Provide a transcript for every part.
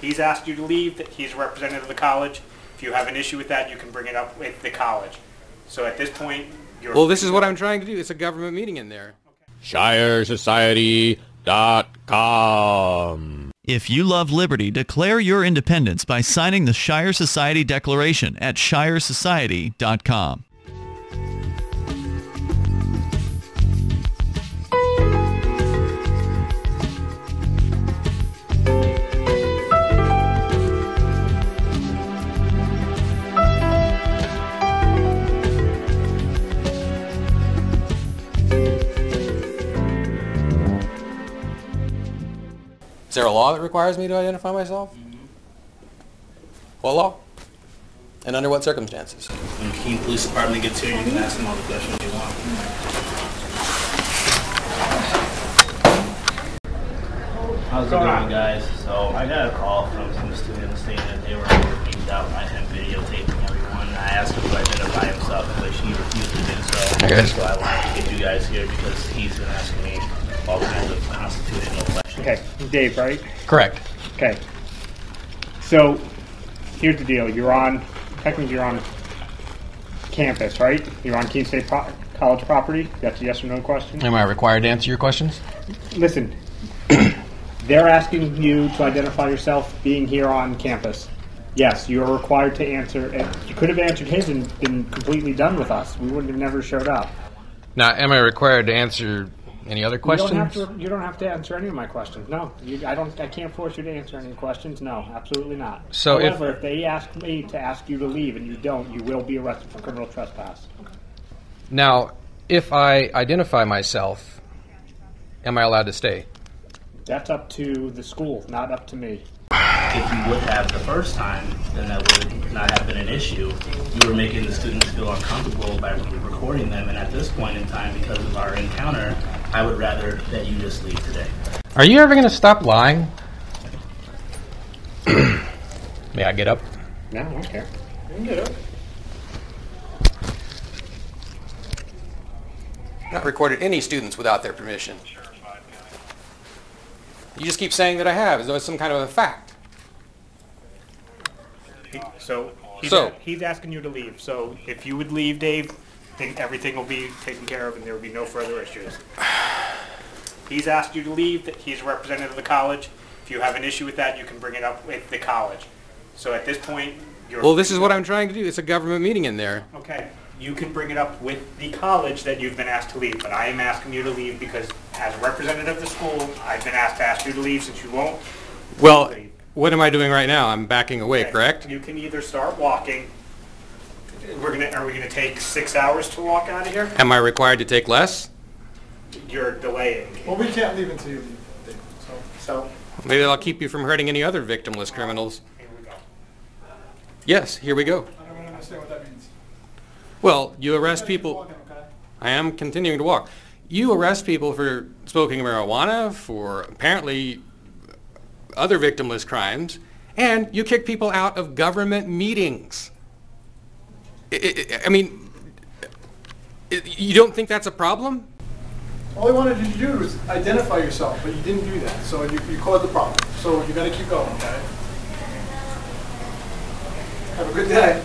He's asked you to leave, that he's a representative of the college. If you have an issue with that, you can bring it up with the college. So at this point, you're... Well, this is what I'm trying to do. It's a government meeting in there. ShireSociety.com. If you love liberty, declare your independence by signing the Shire Society Declaration at shiresociety.com. there a law that requires me to identify myself? Mm-hmm. What law? And under what circumstances? When Keene Police Department gets here, you can ask them all the questions you want. How's it going, guys? So I got a call from some students saying that they were beat out by him videotaping everyone. I asked him to identify himself, but he refused to do so. Okay. So I wanted to get you guys here because he's been asking me all kinds of constitutional questions. Okay, Dave, right? Correct. Okay. So, here's the deal. You're on, technically you're on campus, right? You're on Keene State Pro- College property? That's a yes or no question? Am I required to answer your questions? Listen, they're asking you to identify yourself being here on campus. Yes, you are required to answer. and You could have answered his and been completely done with us. We wouldn't have never showed up. Now, am I required to answer any other You questions? don't have to. You don't have to answer any of my questions. No, you, I don't. I can't force you to answer any questions. No, absolutely not. So if- however, if, they ask me to ask you to leave and you don't, you will be arrested for criminal trespass. Now, if I identify myself, am I allowed to stay? That's up to the school, not up to me. if you would have the first time, then that would not have been an issue. You were making the students feel uncomfortable by recording them, and at this point in time, because of our encounter, I would rather that you just leave today. Are you ever going to stop lying? May I get up? No, I don't care. You can get up. Not recorded any students without their permission. You just keep saying that I have, as though it's some kind of a fact. He- So he's, So- he's asking you to leave. So if you would leave, Dave, then everything will be taken care of and there will be no further issues. He's asked you to leave. That he's a representative of the college. If you have an issue with that, you can bring it up with the college. So at this point, you're Well, this is what I'm trying to do. It's a government meeting in there. okay. You can bring it up with the college that you've been asked to leave, but I am asking you to leave because as a representative of the school, I've been asked to ask you to leave since you won't. Well, what am I doing right now? I'm backing away, Okay. correct? You can either start walking. We're gonna, are we gonna take six hours to walk out of here? Am I required to take less? You're delaying. Well, we can't leave until you leave, Dave, so. So, Maybe that'll keep you from hurting any other victimless criminals. here we go. Yes, here we go. I don't understand what that means. Well, you arrest people. Walking, okay? I am continuing to walk. You arrest people for smoking marijuana, for apparently other victimless crimes, and you kick people out of government meetings. I- I, mean, you don't think that's a problem? All I wanted you to do was identify yourself, but you didn't do that, so you, you caused the problem. So you gotta keep going, okay? Have a good day.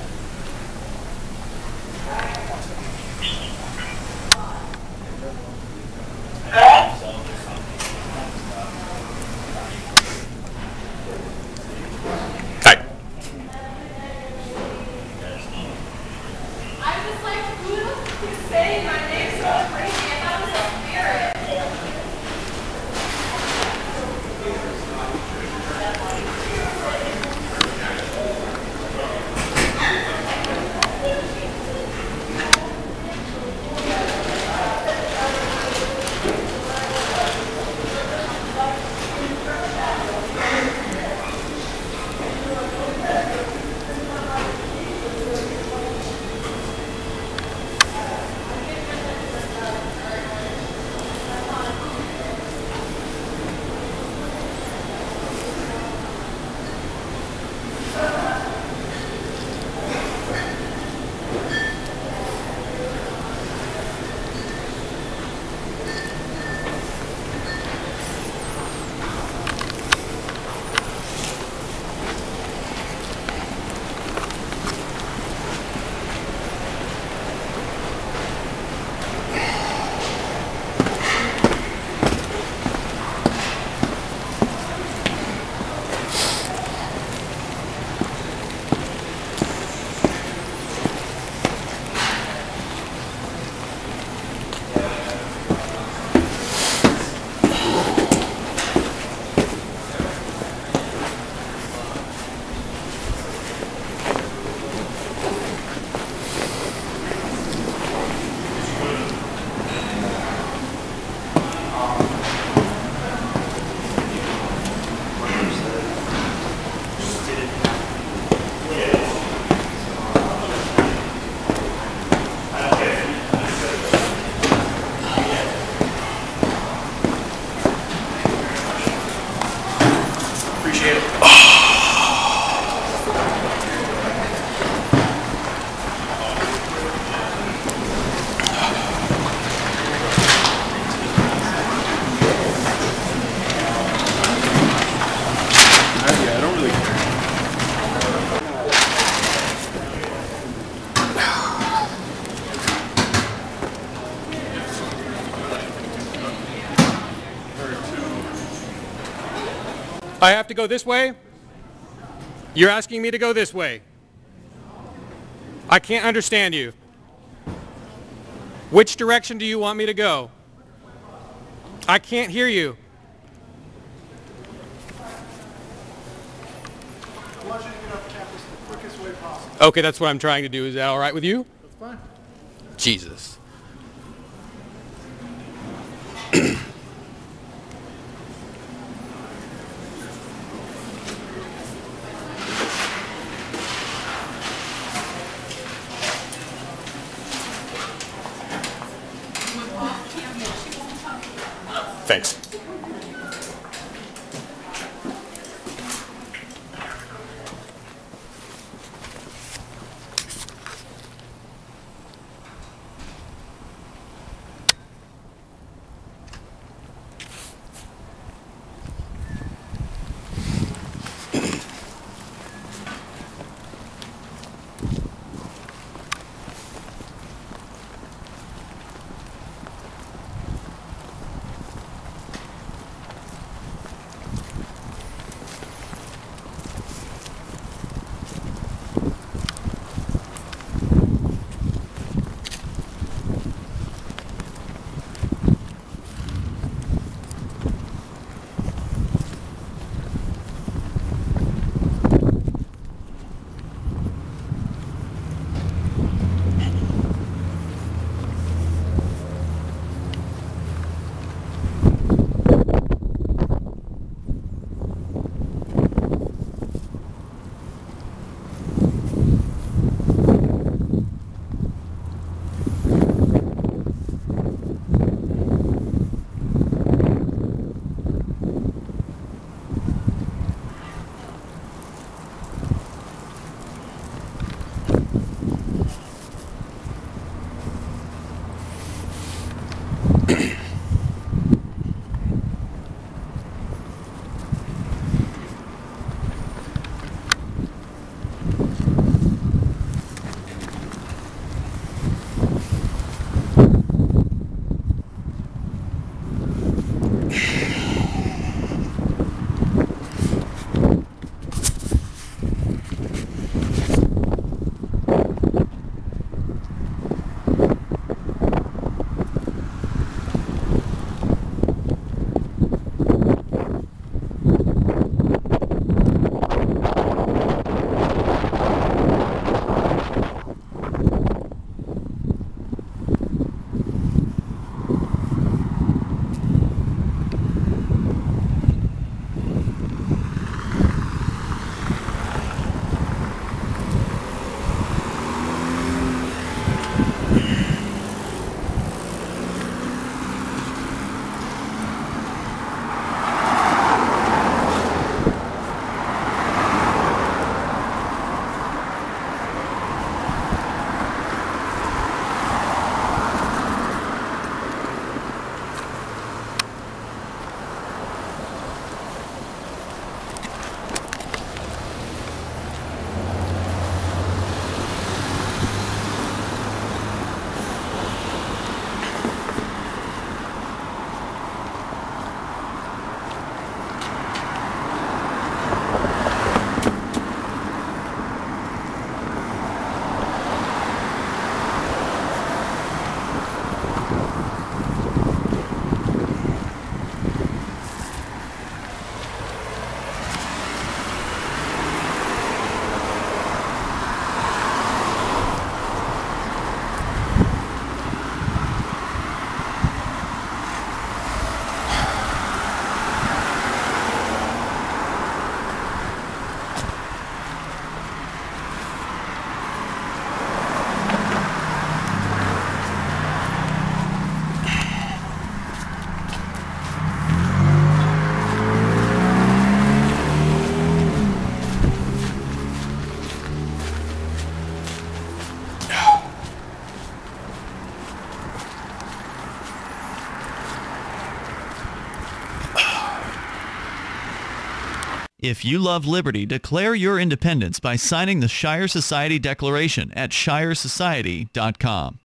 I have to go this way? You're asking me to go this way. I can't understand you. Which direction do you want me to go? I can't hear you. I want you to get off campus the quickest way possible. Okay, that's what I'm trying to do. Is that all right with you? That's fine. Jesus. Thanks. If you love liberty, declare your independence by signing the Shire Society Declaration at shiresociety.com.